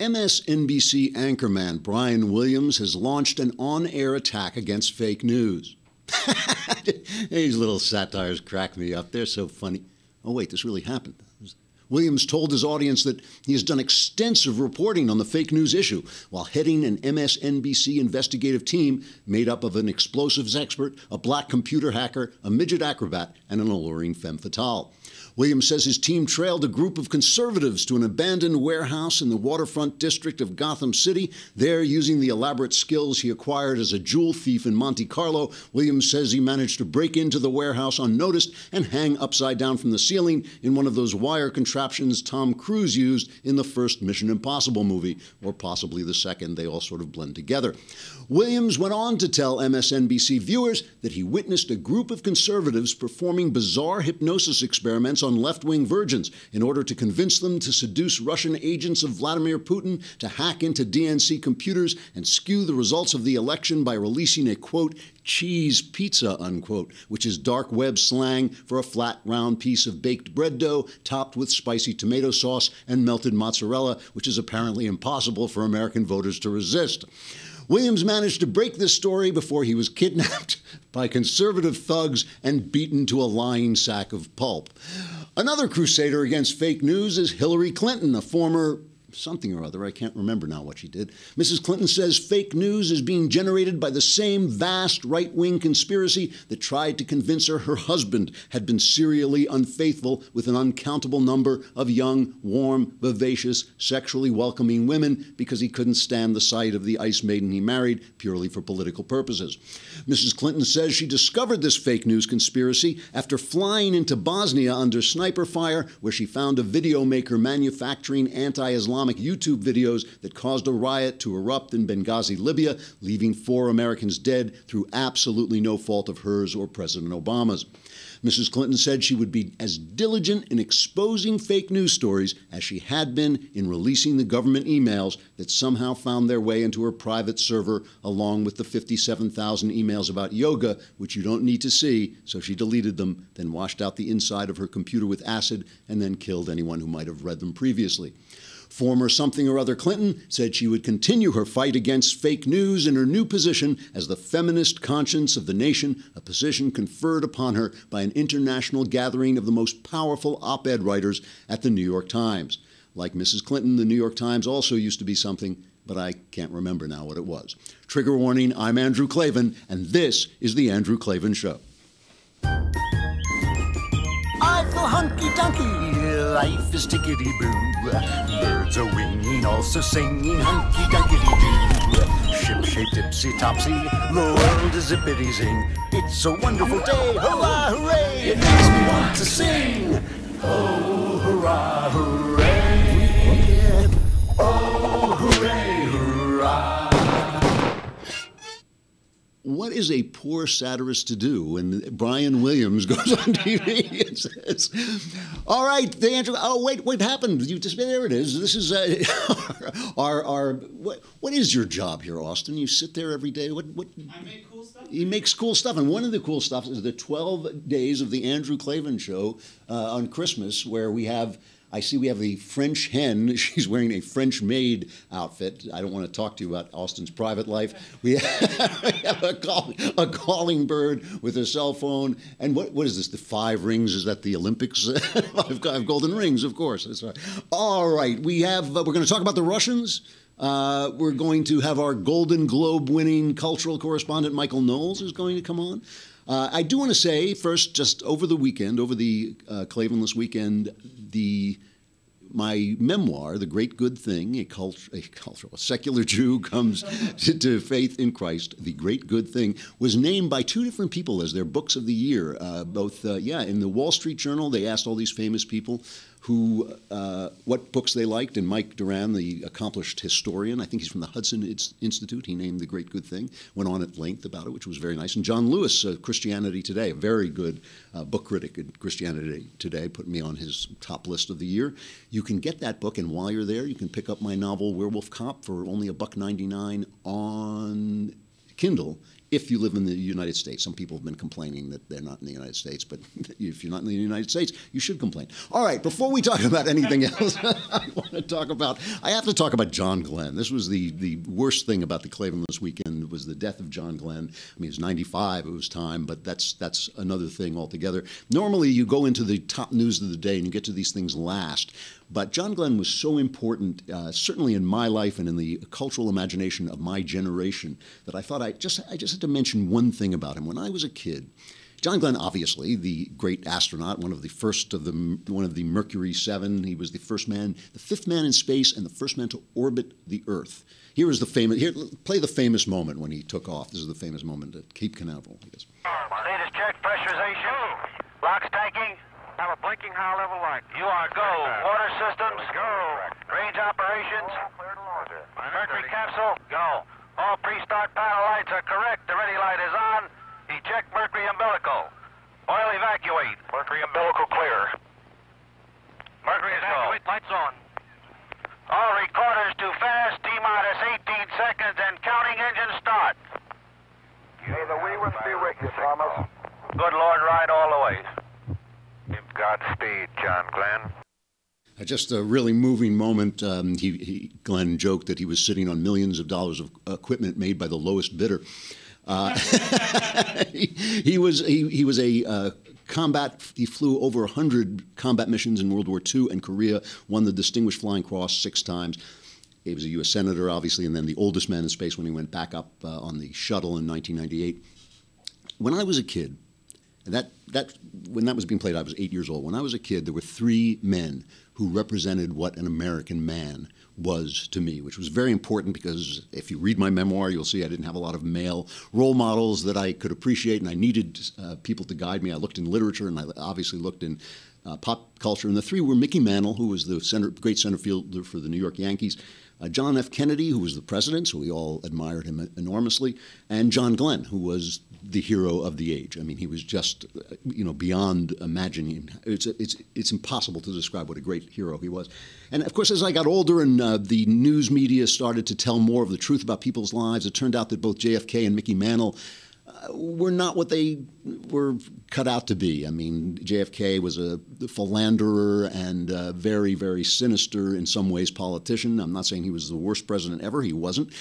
MSNBC anchorman Brian Williams has launched an on air attack against fake news. These little satires crack me up. They're so funny. Oh, wait, this really happened. Williams told his audience that he has done extensive reporting on the fake news issue while heading an MSNBC investigative team made up of an explosives expert, a black computer hacker, a midget acrobat, and an alluring femme fatale. Williams says his team trailed a group of conservatives to an abandoned warehouse in the waterfront district of Gotham City. There, using the elaborate skills he acquired as a jewel thief in Monte Carlo, Williams says he managed to break into the warehouse unnoticed and hang upside down from the ceiling in one of those wire contraptions Tom Cruise used in the first Mission Impossible movie, or possibly the second. They all sort of blend together. Williams went on to tell MSNBC viewers that he witnessed a group of conservatives performing bizarre hypnosis experiments on left wing virgins in order to convince them to seduce Russian agents of Vladimir Putin to hack into DNC computers and skew the results of the election by releasing a quote, cheese pizza, unquote, which is dark web slang for a flat, round piece of baked bread dough topped with spicy tomato sauce and melted mozzarella, which is apparently impossible for American voters to resist. Williams managed to break this story before he was kidnapped by conservative thugs and beaten to a lying sack of pulp. Another crusader against fake news is Hillary Clinton, a former something or other. I can't remember now what she did. Mrs. Clinton says fake news is being generated by the same vast right wing conspiracy that tried to convince her her husband had been serially unfaithful with an uncountable number of young, warm, vivacious, sexually welcoming women because he couldn't stand the sight of the ice maiden he married purely for political purposes. Mrs. Clinton says she discovered this fake news conspiracy after flying into Bosnia under sniper fire, where she found a video maker manufacturing anti Islam Islamic YouTube videos that caused a riot to erupt in Benghazi, Libya, leaving four Americans dead through absolutely no fault of hers or President Obama's. Mrs. Clinton said she would be as diligent in exposing fake news stories as she had been in releasing the government emails that somehow found their way into her private server, along with the 57,000 emails about yoga, which you don't need to see. So she deleted them, then washed out the inside of her computer with acid, and then killed anyone who might have read them previously. Former something or other Clinton said she would continue her fight against fake news in her new position as the feminist conscience of the nation, a position conferred upon her by an international gathering of the most powerful op ed writers at the New York Times. Like Mrs. Clinton, the New York Times also used to be something, but I can't remember now what it was. Trigger warning I'm Andrew Klavan, and this is The Andrew Klavan Show. I feel hunky dunky, life is tickety boo. Birds are winging, also singing hunky dunky doo. Ship shaped tipsy topsy, the world is zippity zing. It's a wonderful day, hurrah, hooray! It makes me want to sing. Oh, hurrah, hooray! Oh, hooray, hurrah! What is a poor satirist to do? And Brian Williams goes on TV and says, "All right, the answer. Oh, wait, what happened? You just there it is. This is uh, our our what, what is your job here, Austin? You sit there every day. What what? I make cool stuff. He makes cool stuff, and one of the cool stuff is the 12 days of the Andrew Klavan Show uh, on Christmas, where we have I see we have the French hen. She's wearing a French maid outfit. I don't want to talk to you about Austin's private life. We have a, call, a calling bird with a cell phone. And what, what is this? The five rings? Is that the Olympics? five, five golden rings, of course. That's right. All right. We have, uh, we're going to talk about the Russians. Uh, we're going to have our Golden Globe winning cultural correspondent Michael Knowles is going to come on. Uh, I do want to say first, just over the weekend, over the uh, Klavanless weekend, the my memoir, The Great Good Thing, a, cult- a cultural, a secular Jew comes to, to, faith in Christ, The Great Good Thing, was named by two different people as their books of the year. Uh, both, uh, yeah, in the Wall Street Journal, they asked all these famous people who uh, what books they liked, and Mike Duran, the accomplished historian, I think he's from the Hudson Institute. He named The Great Good Thing. Went on at length about it, which was very nice. And John Lewis, uh, Christianity Today, a very good uh, book critic at Christianity Today, put me on his top list of the year. You can get that book, and while you're there, you can pick up my novel Werewolf Cop for only a buck ninety nine on Kindle if you live in the United States. Some people have been complaining that they're not in the United States, but if you're not in the United States, you should complain. All right, before we talk about anything else, I want to talk about, I have to talk about John Glenn. This was the, the worst thing about the Klavan this weekend was the death of John Glenn. I mean, he was 95, it was time, but that's, that's another thing altogether. Normally, you go into the top news of the day and you get to these things last. But John Glenn was so important, uh, certainly in my life and in the cultural imagination of my generation, that I thought I just I just had to mention one thing about him. When I was a kid, John Glenn, obviously the great astronaut, one of the first of the one of the Mercury Seven. He was the first man, the fifth man in space, and the first man to orbit the Earth. Here is the famous. Here, play the famous moment when he took off. This is the famous moment at Cape Canaveral. Status check, pressurization. Have a blinking high level light. You are go. Water systems, Go. range operations, Clear to launch. Mercury capsule, go. All pre-start panel lights are correct. The ready light is on. Eject Mercury umbilical. Oil evacuate. Mercury umbilical clear. Mercury is go. Lights on. All recorders to fast. T-minus 18 seconds and counting engine start. May the wee ones be with you, Thomas. Oh. Good Lord, ride all the way. Godspeed, John Glenn. Uh, Just a really moving moment. Um, he, he, Glenn joked that he was sitting on millions of dollars of equipment made by the lowest bidder. Uh, he, he was he, he was a uh, combat. He flew over hundred combat missions in World War II and Korea. Won the Distinguished Flying Cross six times. He was a U.S. senator, obviously, and then the oldest man in space when he went back up uh, on the shuttle in 1998. When I was a kid, and that, that, when that was being played, I was eight years old. When I was a kid, there were three men who represented what an American man was to me, which was very important because if you read my memoir, you'll see I didn't have a lot of male role models that I could appreciate, and I needed uh, people to guide me. I looked in literature, and I obviously looked in uh, pop culture. And the three were Mickey Mantle, who was the center, great center fielder for the New York Yankees, uh, John F. Kennedy, who was the president, so we all admired him enormously, and John Glenn, who was the hero of the age. I mean, he was just, uh, you know, beyond imagining. It's, it's, it's impossible to describe what a great hero he was. And of course, as I got older and uh, the news media started to tell more of the truth about people's lives, it turned out that both JFK and Mickey Mantle were not what they were cut out to be. I mean, JFK was a philanderer and a very, very sinister, in some ways, politician. I'm not saying he was the worst president ever. He wasn't.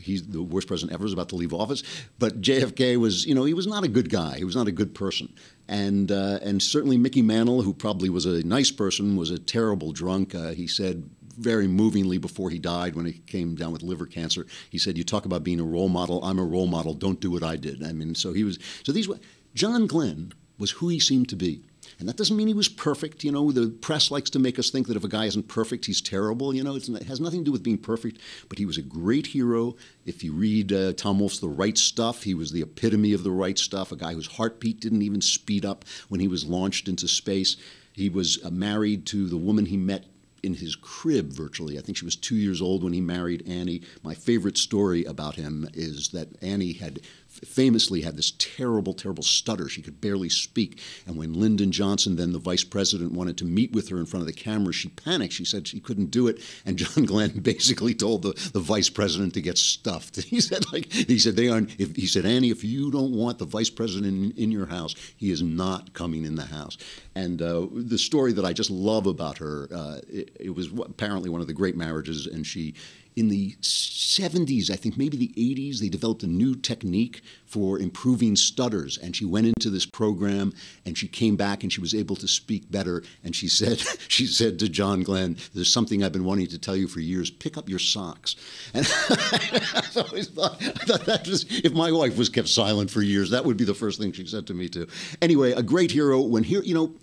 He's the worst president ever. Is about to leave office. But JFK was, you know, he was not a good guy. He was not a good person. And uh, and certainly Mickey Mantle, who probably was a nice person, was a terrible drunk. Uh, he said very movingly before he died when he came down with liver cancer. He said, "You talk about being a role model. I'm a role model. Don't do what I did." I mean, so he was. So these were John Glenn was who he seemed to be. And that doesn't mean he was perfect. You know, the press likes to make us think that if a guy isn't perfect, he's terrible. You know, it has nothing to do with being perfect. But he was a great hero. If you read uh, Tom Wolfe's The Right Stuff, he was the epitome of the right stuff, a guy whose heartbeat didn't even speed up when he was launched into space. He was uh, married to the woman he met in his crib virtually. I think she was two years old when he married Annie. My favorite story about him is that Annie had famously had this terrible, terrible stutter. She could barely speak. And when Lyndon Johnson, then the vice president, wanted to meet with her in front of the camera, she panicked. She said she couldn't do it. And John Glenn basically told the, the vice president to get stuffed. He said, like, he said, they aren't, if, he said, Annie, if you don't want the vice president in, in your house, he is not coming in the house. And uh, the story that I just love about her, uh, it, it was apparently one of the great marriages, and she in the 70s, I think maybe the 80s, they developed a new technique for improving stutters. And she went into this program and she came back and she was able to speak better. And she said, she said to John Glenn, There's something I've been wanting to tell you for years pick up your socks. And I always thought, I thought that was, if my wife was kept silent for years, that would be the first thing she said to me, too. Anyway, a great hero. When here, you know,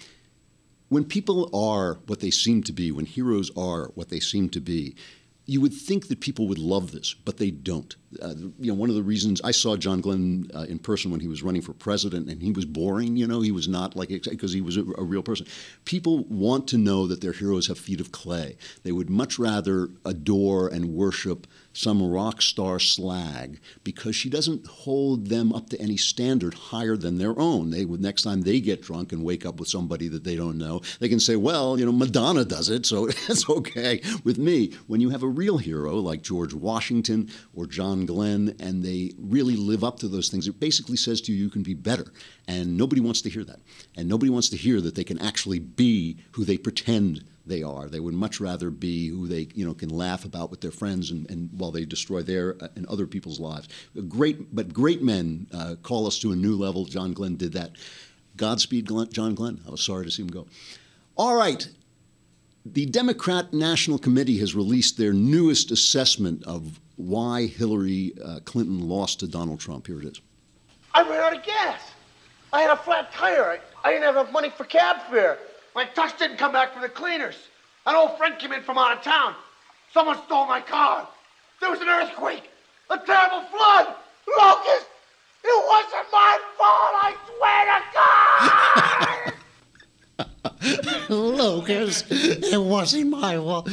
when people are what they seem to be, when heroes are what they seem to be, you would think that people would love this, but they don't. Uh, you know, one of the reasons I saw John Glenn uh, in person when he was running for president, and he was boring. You know, he was not like because he was a, a real person. People want to know that their heroes have feet of clay. They would much rather adore and worship some rock star slag because she doesn't hold them up to any standard higher than their own. They would next time they get drunk and wake up with somebody that they don't know, they can say, "Well, you know, Madonna does it, so it's okay with me." When you have a real hero like George Washington or John Glenn, and they really live up to those things. It basically says to you, you can be better. And nobody wants to hear that. And nobody wants to hear that they can actually be who they pretend they are. They would much rather be who they you know can laugh about with their friends and, and while they destroy their uh, and other people's lives. Great, but great men uh, call us to a new level. John Glenn did that. Godspeed, Glenn, John Glenn. I was sorry to see him go. All right. The Democrat National Committee has released their newest assessment of why Hillary uh, Clinton lost to Donald Trump. Here it is. I ran out of gas. I had a flat tire. I, I didn't have enough money for cab fare. My tux didn't come back from the cleaners. An old friend came in from out of town. Someone stole my car. There was an earthquake. A terrible flood. Locust. It wasn't my fault, I swear to God! Locust, it wasn't my fault.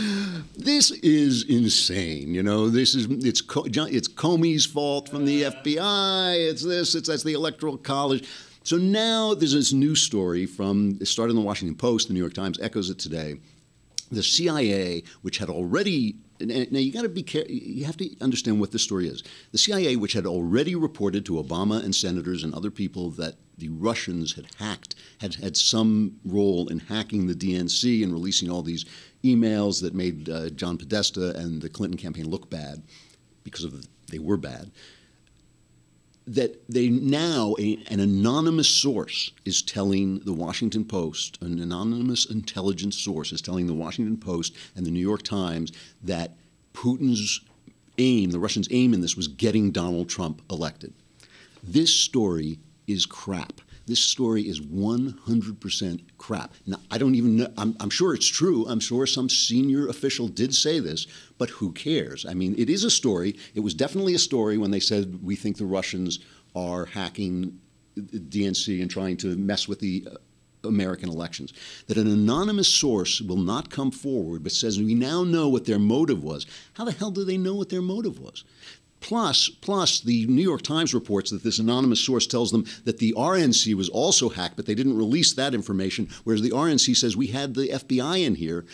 This is insane. You know, this is it's it's Comey's fault from the FBI. It's this. It's that's the Electoral College. So now there's this new story from it started in the Washington Post. The New York Times echoes it today. The CIA, which had already now you got to be careful. You have to understand what this story is. The CIA, which had already reported to Obama and senators and other people that the Russians had hacked, had had some role in hacking the DNC and releasing all these emails that made uh, John Podesta and the Clinton campaign look bad because of they were bad. That they now a, an anonymous source is telling the Washington Post, an anonymous intelligence source is telling the Washington Post and the New York Times that Putin's aim, the Russians' aim in this, was getting Donald Trump elected. This story is crap. This story is 100% crap. Now, I don't even know, I'm, I'm, sure it's true. I'm sure some senior official did say this, but who cares? I mean, it is a story. It was definitely a story when they said we think the Russians are hacking DNC and trying to mess with the uh, American elections. That an anonymous source will not come forward but says we now know what their motive was. How the hell do they know what their motive was? Plus, plus, the New York Times reports that this anonymous source tells them that the RNC was also hacked, but they didn't release that information. Whereas the RNC says we had the FBI in here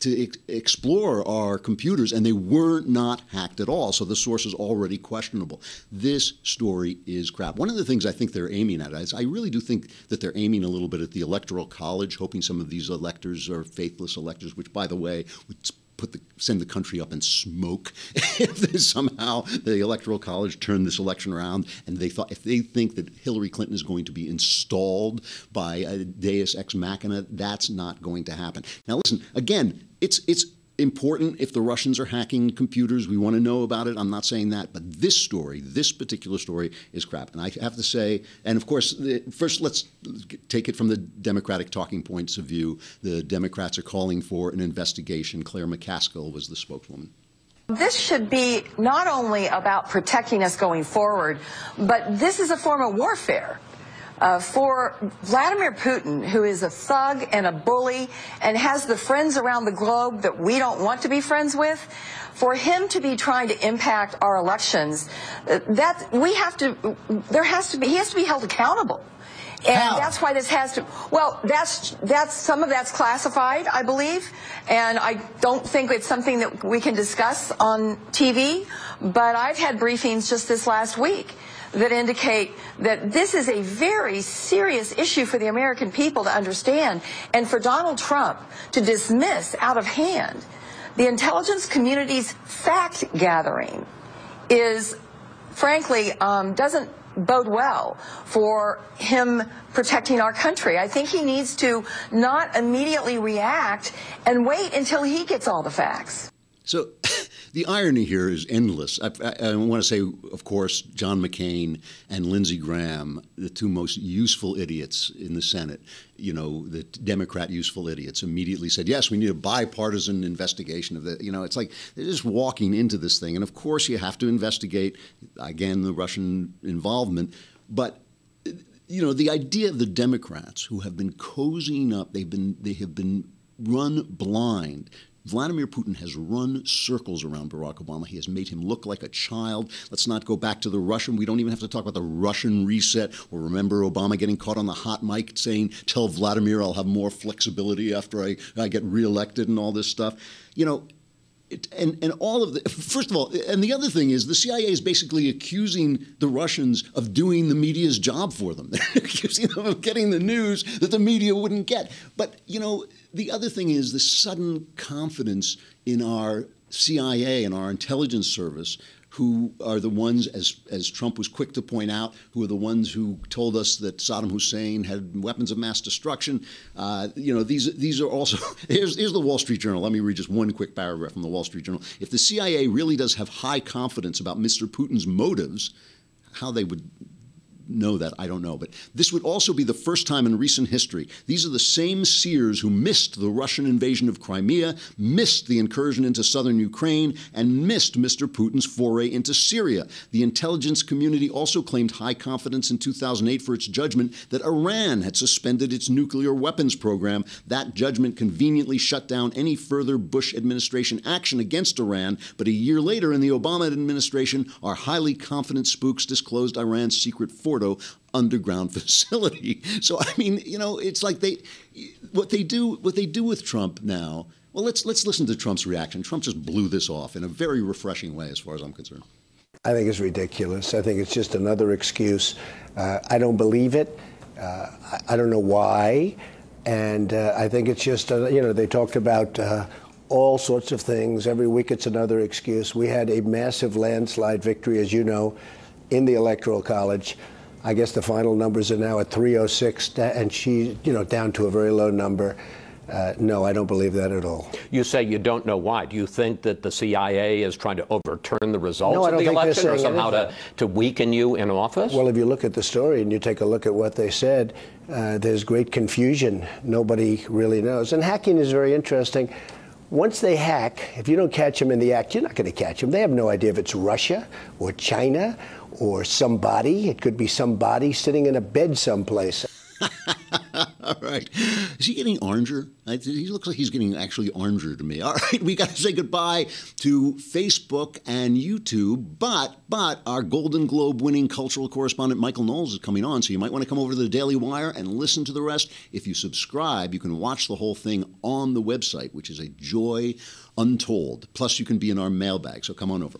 to ex- explore our computers, and they were not hacked at all. So the source is already questionable. This story is crap. One of the things I think they're aiming at is I really do think that they're aiming a little bit at the electoral college, hoping some of these electors are faithless electors, which, by the way, would put the send the country up in smoke if somehow the electoral college turned this election around and they thought if they think that Hillary Clinton is going to be installed by a Deus ex machina, that's not going to happen. Now listen, again, it's it's important if the Russians are hacking computers. We want to know about it. I'm not saying that. But this story, this particular story, is crap. And I have to say, and of course, the, first let's take it from the Democratic talking points of view. The Democrats are calling for an investigation. Claire McCaskill was the spokeswoman. This should be not only about protecting us going forward, but this is a form of warfare. Uh, for Vladimir Putin, who is a thug and a bully and has the friends around the globe that we don't want to be friends with, for him to be trying to impact our elections, uh, that we have to, there has to be, he has to be held accountable. And How? that's why this has to. Well, that's that's some of that's classified, I believe, and I don't think it's something that we can discuss on TV. But I've had briefings just this last week that indicate that this is a very serious issue for the American people to understand and for Donald Trump to dismiss out of hand. The intelligence community's fact gathering is, frankly, um, doesn't bode well for him protecting our country. I think he needs to not immediately react and wait until he gets all the facts. So the irony here is endless. I, I, I, want to say, of course, John McCain and Lindsey Graham, the two most useful idiots in the Senate, you know, the Democrat useful idiots, immediately said, yes, we need a bipartisan investigation of the, you know, it's like they're just walking into this thing. And of course, you have to investigate, again, the Russian involvement. But you know, the idea of the Democrats who have been cozying up, they've been, they have been run blind Vladimir Putin has run circles around Barack Obama. He has made him look like a child. Let's not go back to the Russian. We don't even have to talk about the Russian reset or remember Obama getting caught on the hot mic saying, Tell Vladimir I'll have more flexibility after I, I get reelected and all this stuff. You know, it, and and all of the first of all, and the other thing is the CIA is basically accusing the Russians of doing the media's job for them. They're accusing them of getting the news that the media wouldn't get. But you know, the other thing is the sudden confidence in our CIA and our intelligence service who are the ones, as, as Trump was quick to point out, who are the ones who told us that Saddam Hussein had weapons of mass destruction. Uh, you know, these, these are also, here's, here's the Wall Street Journal. Let me read just one quick paragraph from the Wall Street Journal. If the CIA really does have high confidence about Mr. Putin's motives, how they would know that, I don't know. But this would also be the first time in recent history. These are the same seers who missed the Russian invasion of Crimea, missed the incursion into southern Ukraine, and missed Mr. Putin's foray into Syria. The intelligence community also claimed high confidence in 2008 for its judgment that Iran had suspended its nuclear weapons program. That judgment conveniently shut down any further Bush administration action against Iran. But a year later, in the Obama administration, our highly confident spooks disclosed Iran's secret Fordow Underground facility. So I mean, you know, it's like they what they do what they do with Trump now. Well, let's let's listen to Trump's reaction. Trump just blew this off in a very refreshing way, as far as I'm concerned. I think it's ridiculous. I think it's just another excuse. Uh, I don't believe it. Uh, I, I, don't know why. And uh, I think it's just, uh, you know, they talked about uh, all sorts of things. Every week it's another excuse. We had a massive landslide victory, as you know, in the Electoral College. I guess the final numbers are now at 306, and she, you know, down to a very low number. Uh, no, I don't believe that at all. You say you don't know why. Do you think that the CIA is trying to overturn the results no, of the election or somehow to, to weaken you in office? Well, if you look at the story and you take a look at what they said, uh, there's great confusion. Nobody really knows. And hacking is very interesting. Once they hack, if you don't catch them in the act, you're not going to catch them. They have no idea if it's Russia or China or somebody. It could be somebody sitting in a bed someplace. All right. Is he getting oranger? He looks like he's getting actually oranger to me. All right, we got to say goodbye to Facebook and YouTube, but but our Golden Globe winning cultural correspondent Michael Knowles is coming on, so you might want to come over to the Daily Wire and listen to the rest. If you subscribe, you can watch the whole thing on the website, which is a joy untold. Plus, you can be in our mailbag, so come on over.